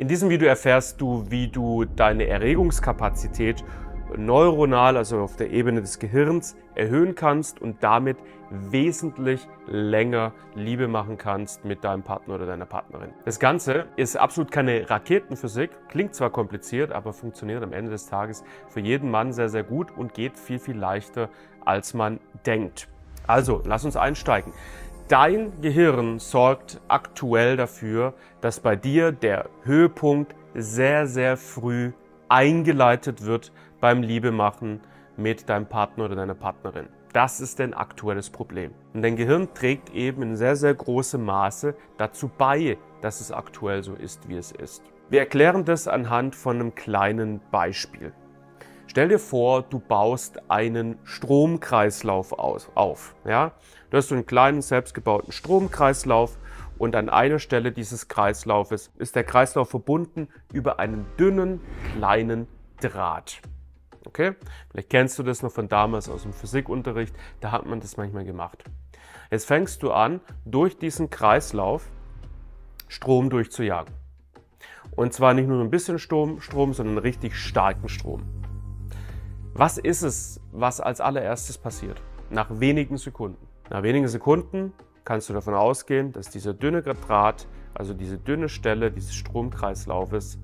In diesem Video erfährst du, wie du deine Erregungskapazität neuronal, also auf der Ebene des Gehirns, erhöhen kannst und damit wesentlich länger Liebe machen kannst mit deinem Partner oder deiner Partnerin. Das Ganze ist absolut keine Raketenphysik, klingt zwar kompliziert, aber funktioniert am Ende des Tages für jeden Mann sehr, sehr gut und geht viel, viel leichter, als man denkt. Also, lass uns einsteigen. Dein Gehirn sorgt aktuell dafür, dass bei dir der Höhepunkt sehr, sehr früh eingeleitet wird beim Liebemachen mit deinem Partner oder deiner Partnerin. Das ist dein aktuelles Problem. Und dein Gehirn trägt eben in sehr, sehr großem Maße dazu bei, dass es aktuell so ist, wie es ist. Wir erklären das anhand von einem kleinen Beispiel. Stell dir vor, du baust einen Stromkreislauf auf. Ja? Du hast einen kleinen selbstgebauten Stromkreislauf und an einer Stelle dieses Kreislaufes ist der Kreislauf verbunden über einen dünnen kleinen Draht. Okay? Vielleicht kennst du das noch von damals aus dem Physikunterricht, da hat man das manchmal gemacht. Jetzt fängst du an, durch diesen Kreislauf Strom durchzujagen. Und zwar nicht nur ein bisschen Strom, Strom sondern richtig starken Strom. Was ist es, was als allererstes passiert? Nach wenigen Sekunden. Nach wenigen Sekunden kannst du davon ausgehen, dass dieser dünne Draht, also diese dünne Stelle dieses Stromkreislaufes,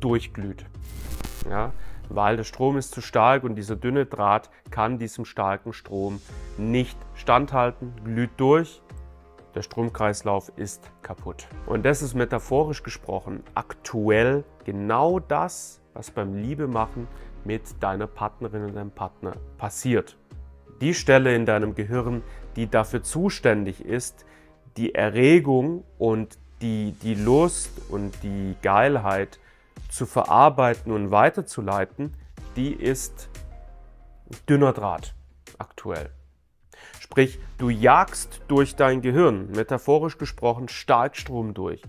durchglüht. Ja, weil der Strom ist zu stark und dieser dünne Draht kann diesem starken Strom nicht standhalten, glüht durch. Der Stromkreislauf ist kaputt. Und das ist metaphorisch gesprochen aktuell genau das, was beim Liebemachen mit deiner Partnerin und deinem Partner passiert. Die Stelle in deinem Gehirn, die dafür zuständig ist, die Erregung und die, die Lust und die Geilheit zu verarbeiten und weiterzuleiten, die ist dünner Draht aktuell. Sprich, du jagst durch dein Gehirn, metaphorisch gesprochen, Starkstrom durch.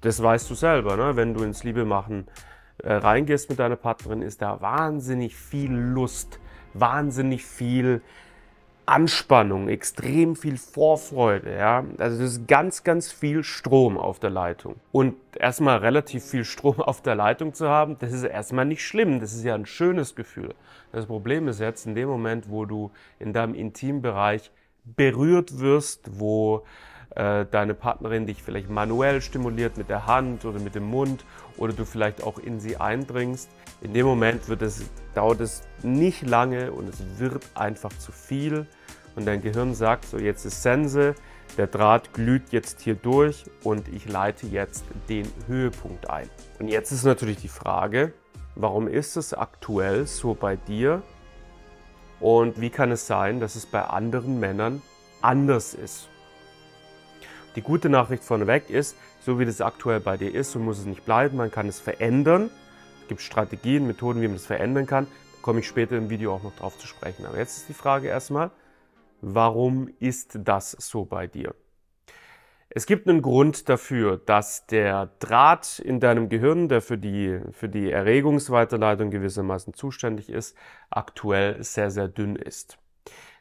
Das weißt du selber, ne? wenn du ins Liebemachen äh, reingehst mit deiner Partnerin, ist da wahnsinnig viel Lust, wahnsinnig viel Anspannung, extrem viel Vorfreude. Ja? Also das ist ganz, ganz viel Strom auf der Leitung. Und erstmal relativ viel Strom auf der Leitung zu haben, das ist erstmal nicht schlimm. Das ist ja ein schönes Gefühl. Das Problem ist jetzt in dem Moment, wo du in deinem Intimbereich berührt wirst, wo äh, deine Partnerin dich vielleicht manuell stimuliert mit der Hand oder mit dem Mund oder du vielleicht auch in sie eindringst. In dem Moment wird es, dauert es nicht lange und es wird einfach zu viel und dein Gehirn sagt, so jetzt ist Sense, der Draht glüht jetzt hier durch und ich leite jetzt den Höhepunkt ein. Und jetzt ist natürlich die Frage, warum ist es aktuell so bei dir und wie kann es sein, dass es bei anderen Männern anders ist? Die gute Nachricht vorneweg ist, so wie das aktuell bei dir ist, so muss es nicht bleiben. Man kann es verändern. Es gibt Strategien, Methoden, wie man es verändern kann. Da komme ich später im Video auch noch drauf zu sprechen. Aber jetzt ist die Frage erstmal, warum ist das so bei dir? Es gibt einen Grund dafür, dass der Draht in deinem Gehirn, der für die, für die Erregungsweiterleitung gewissermaßen zuständig ist, aktuell sehr, sehr dünn ist.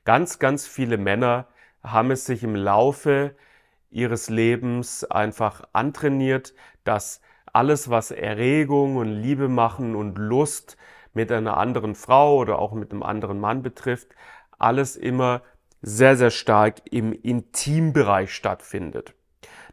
Ganz, ganz viele Männer haben es sich im Laufe ihres Lebens einfach antrainiert, dass alles, was Erregung und Liebe machen und Lust mit einer anderen Frau oder auch mit einem anderen Mann betrifft, alles immer sehr, sehr stark im Intimbereich stattfindet.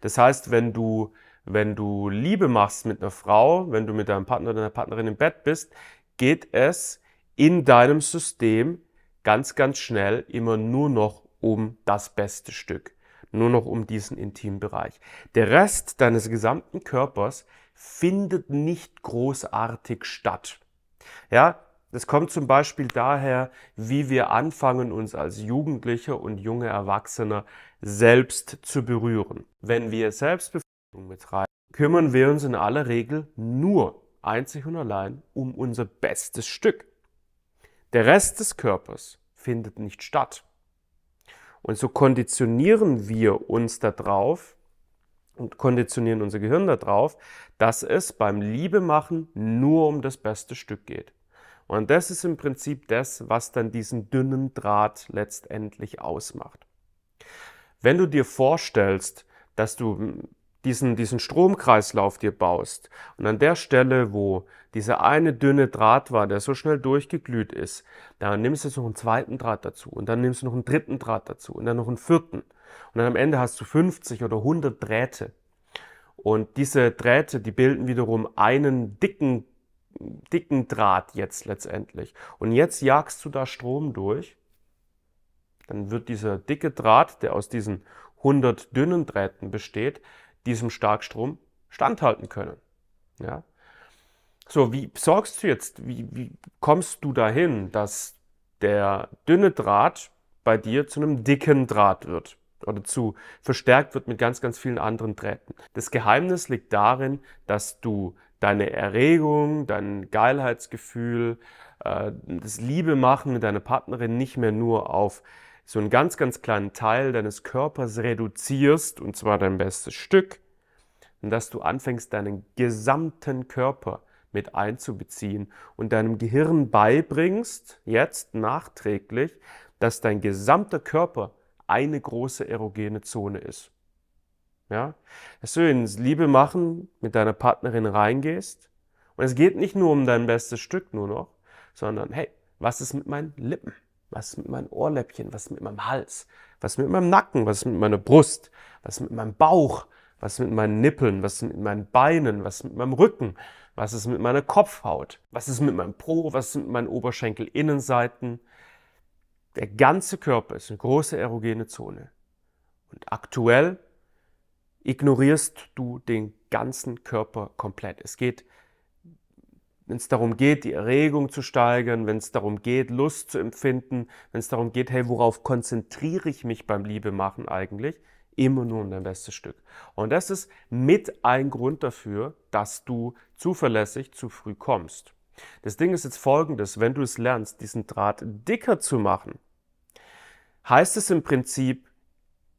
Das heißt, wenn du, wenn du Liebe machst mit einer Frau, wenn du mit deinem Partner oder deiner Partnerin im Bett bist, geht es in deinem System ganz, ganz schnell immer nur noch um das beste Stück nur noch um diesen Intimbereich. Der Rest deines gesamten Körpers findet nicht großartig statt. Ja, das kommt zum Beispiel daher, wie wir anfangen, uns als Jugendliche und junge Erwachsene selbst zu berühren. Wenn wir Selbstbefriedigung betreiben, kümmern wir uns in aller Regel nur einzig und allein um unser bestes Stück. Der Rest des Körpers findet nicht statt. Und so konditionieren wir uns darauf und konditionieren unser Gehirn darauf, dass es beim Liebemachen nur um das beste Stück geht. Und das ist im Prinzip das, was dann diesen dünnen Draht letztendlich ausmacht. Wenn du dir vorstellst, dass du diesen, diesen Stromkreislauf dir baust und an der Stelle, wo dieser eine dünne Draht war, der so schnell durchgeglüht ist, da nimmst du jetzt noch einen zweiten Draht dazu und dann nimmst du noch einen dritten Draht dazu und dann noch einen vierten und dann am Ende hast du 50 oder 100 Drähte. Und diese Drähte, die bilden wiederum einen dicken, dicken Draht jetzt letztendlich. Und jetzt jagst du da Strom durch. Dann wird dieser dicke Draht, der aus diesen 100 dünnen Drähten besteht, diesem Starkstrom standhalten können. Ja? So, wie sorgst du jetzt, wie, wie kommst du dahin, dass der dünne Draht bei dir zu einem dicken Draht wird oder zu verstärkt wird mit ganz, ganz vielen anderen Drähten? Das Geheimnis liegt darin, dass du deine Erregung, dein Geilheitsgefühl, äh, das Liebe machen mit deiner Partnerin nicht mehr nur auf so einen ganz, ganz kleinen Teil deines Körpers reduzierst, und zwar dein bestes Stück, und dass du anfängst, deinen gesamten Körper mit einzubeziehen und deinem Gehirn beibringst, jetzt nachträglich, dass dein gesamter Körper eine große erogene Zone ist. Ja? Dass du ins Liebe machen mit deiner Partnerin reingehst und es geht nicht nur um dein bestes Stück nur noch, sondern hey, was ist mit meinen Lippen? Was mit meinen Ohrläppchen? Was mit meinem Hals? Was mit meinem Nacken? Was mit meiner Brust? Was mit meinem Bauch? Was mit meinen Nippeln? Was mit meinen Beinen? Was mit meinem Rücken? Was ist mit meiner Kopfhaut? Was ist mit meinem Po? Was ist mit meinen Oberschenkelinnenseiten? Der ganze Körper ist eine große erogene Zone. Und aktuell ignorierst du den ganzen Körper komplett. Es geht wenn es darum geht, die Erregung zu steigern, wenn es darum geht, Lust zu empfinden, wenn es darum geht, hey, worauf konzentriere ich mich beim Liebe machen eigentlich? Immer nur um dein bestes Stück. Und das ist mit ein Grund dafür, dass du zuverlässig zu früh kommst. Das Ding ist jetzt folgendes, wenn du es lernst, diesen Draht dicker zu machen, heißt es im Prinzip,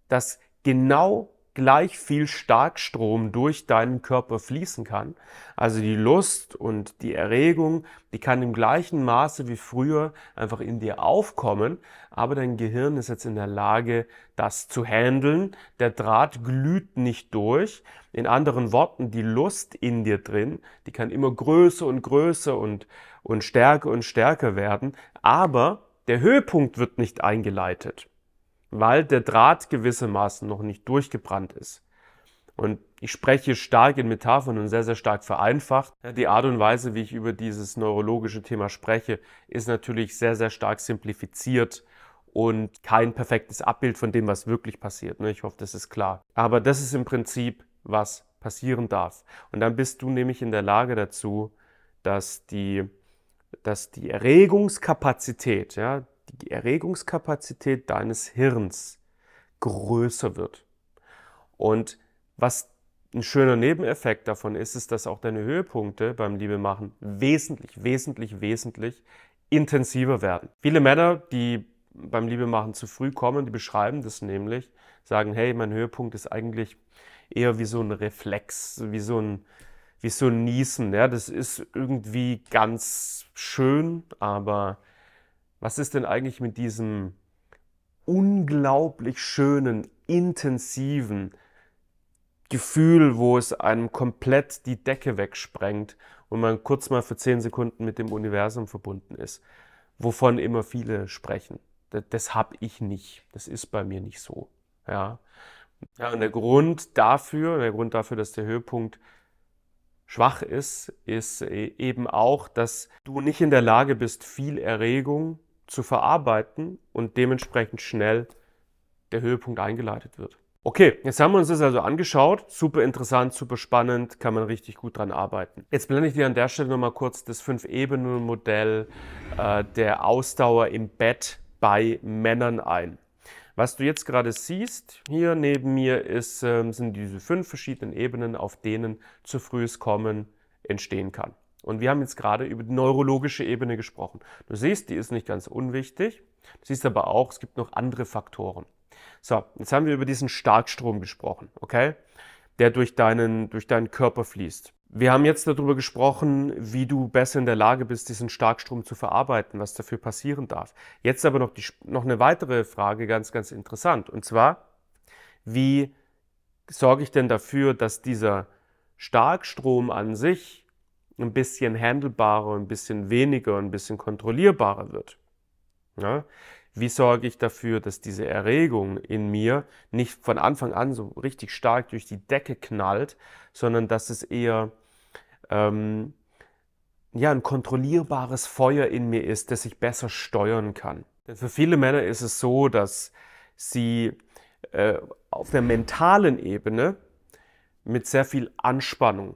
dass genau gleich viel Starkstrom durch deinen Körper fließen kann. Also die Lust und die Erregung, die kann im gleichen Maße wie früher einfach in dir aufkommen, aber dein Gehirn ist jetzt in der Lage, das zu handeln. Der Draht glüht nicht durch. In anderen Worten, die Lust in dir drin, die kann immer größer und größer und, und stärker und stärker werden, aber der Höhepunkt wird nicht eingeleitet weil der Draht gewissermaßen noch nicht durchgebrannt ist. Und ich spreche stark in Metaphern und sehr, sehr stark vereinfacht. Die Art und Weise, wie ich über dieses neurologische Thema spreche, ist natürlich sehr, sehr stark simplifiziert und kein perfektes Abbild von dem, was wirklich passiert. Ne? Ich hoffe, das ist klar. Aber das ist im Prinzip, was passieren darf. Und dann bist du nämlich in der Lage dazu, dass die, dass die Erregungskapazität, ja, die Erregungskapazität deines Hirns größer wird. Und was ein schöner Nebeneffekt davon ist, ist, dass auch deine Höhepunkte beim Liebemachen wesentlich, wesentlich, wesentlich intensiver werden. Viele Männer, die beim Liebemachen zu früh kommen, die beschreiben das nämlich, sagen, hey, mein Höhepunkt ist eigentlich eher wie so ein Reflex, wie so ein, wie so ein Niesen. Ja, das ist irgendwie ganz schön, aber was ist denn eigentlich mit diesem unglaublich schönen, intensiven Gefühl, wo es einem komplett die Decke wegsprengt und man kurz mal für zehn Sekunden mit dem Universum verbunden ist, wovon immer viele sprechen. Das, das habe ich nicht. Das ist bei mir nicht so. Ja. ja, und der Grund dafür, der Grund dafür, dass der Höhepunkt schwach ist, ist e-, eben auch, dass du nicht in der Lage bist, viel Erregung zu verarbeiten und dementsprechend schnell der Höhepunkt eingeleitet wird. Okay, jetzt haben wir uns das also angeschaut. Super interessant, super spannend, kann man richtig gut dran arbeiten. Jetzt blende ich dir an der Stelle nochmal kurz das Fünf-Ebenen-Modell äh, der Ausdauer im Bett bei Männern ein. Was du jetzt gerade siehst, hier neben mir ist, äh, sind diese fünf verschiedenen Ebenen, auf denen zu frühes Kommen entstehen kann. Und wir haben jetzt gerade über die neurologische Ebene gesprochen. Du siehst, die ist nicht ganz unwichtig. Du siehst aber auch, es gibt noch andere Faktoren. So, jetzt haben wir über diesen Starkstrom gesprochen, okay? Der durch deinen, durch deinen Körper fließt. Wir haben jetzt darüber gesprochen, wie du besser in der Lage bist, diesen Starkstrom zu verarbeiten, was dafür passieren darf. Jetzt aber noch, die, noch eine weitere Frage, ganz, ganz interessant. Und zwar, wie sorge ich denn dafür, dass dieser Starkstrom an sich ein bisschen handelbarer, ein bisschen weniger, ein bisschen kontrollierbarer wird? Ja? Wie sorge ich dafür, dass diese Erregung in mir nicht von Anfang an so richtig stark durch die Decke knallt, sondern dass es eher ähm, ja, ein kontrollierbares Feuer in mir ist, das ich besser steuern kann. Denn für viele Männer ist es so, dass sie äh, auf der mentalen Ebene mit sehr viel Anspannung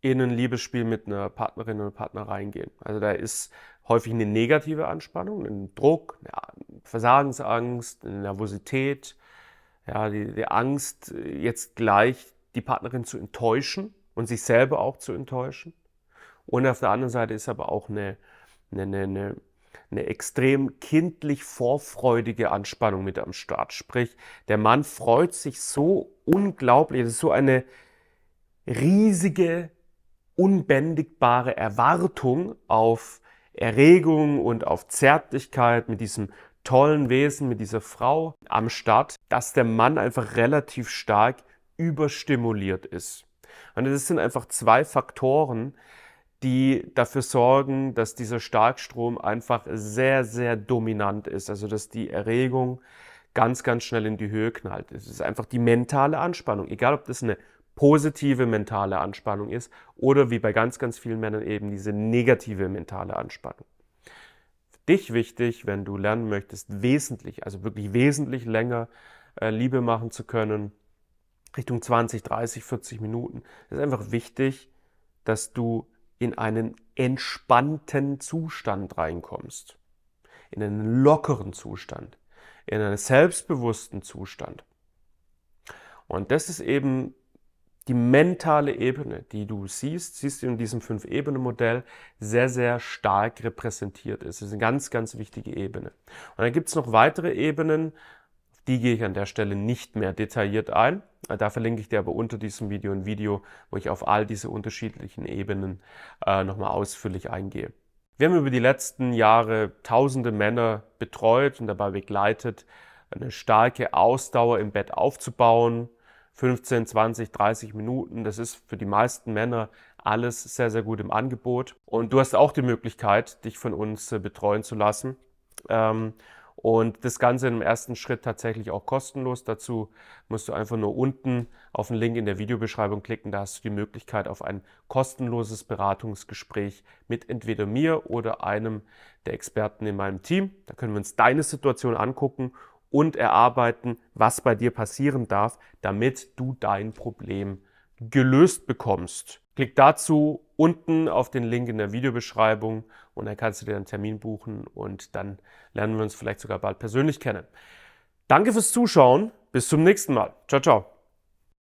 in ein Liebesspiel mit einer Partnerin oder Partner reingehen. Also da ist häufig eine negative Anspannung, ein Druck, eine Versagensangst, eine Nervosität, ja, die, die Angst, jetzt gleich die Partnerin zu enttäuschen und sich selber auch zu enttäuschen. Und auf der anderen Seite ist aber auch eine, eine, eine, eine extrem kindlich vorfreudige Anspannung mit am Start. Sprich, der Mann freut sich so unglaublich, es ist so eine riesige, unbändigbare Erwartung auf Erregung und auf Zärtlichkeit mit diesem tollen Wesen, mit dieser Frau am Start, dass der Mann einfach relativ stark überstimuliert ist. Und das sind einfach zwei Faktoren, die dafür sorgen, dass dieser Starkstrom einfach sehr, sehr dominant ist. Also dass die Erregung ganz, ganz schnell in die Höhe knallt. Es ist einfach die mentale Anspannung. Egal, ob das eine positive mentale Anspannung ist oder wie bei ganz, ganz vielen Männern eben diese negative mentale Anspannung. Für dich wichtig, wenn du lernen möchtest, wesentlich, also wirklich wesentlich länger äh, Liebe machen zu können, Richtung 20, 30, 40 Minuten, ist einfach wichtig, dass du in einen entspannten Zustand reinkommst, in einen lockeren Zustand, in einen selbstbewussten Zustand. Und das ist eben die mentale Ebene, die du siehst, siehst du in diesem Fünf-Ebene-Modell sehr, sehr stark repräsentiert ist. Das ist eine ganz, ganz wichtige Ebene. Und dann gibt es noch weitere Ebenen, die gehe ich an der Stelle nicht mehr detailliert ein. Da verlinke ich dir aber unter diesem Video ein Video, wo ich auf all diese unterschiedlichen Ebenen äh, nochmal ausführlich eingehe. Wir haben über die letzten Jahre tausende Männer betreut und dabei begleitet, eine starke Ausdauer im Bett aufzubauen, 15, 20, 30 Minuten. Das ist für die meisten Männer alles sehr, sehr gut im Angebot. Und du hast auch die Möglichkeit, dich von uns äh, betreuen zu lassen. Ähm, und das Ganze im ersten Schritt tatsächlich auch kostenlos. Dazu musst du einfach nur unten auf den Link in der Videobeschreibung klicken. Da hast du die Möglichkeit auf ein kostenloses Beratungsgespräch mit entweder mir oder einem der Experten in meinem Team. Da können wir uns deine Situation angucken und erarbeiten, was bei dir passieren darf, damit du dein Problem gelöst bekommst. Klick dazu unten auf den Link in der Videobeschreibung und dann kannst du dir einen Termin buchen und dann lernen wir uns vielleicht sogar bald persönlich kennen. Danke fürs Zuschauen. Bis zum nächsten Mal. Ciao, ciao.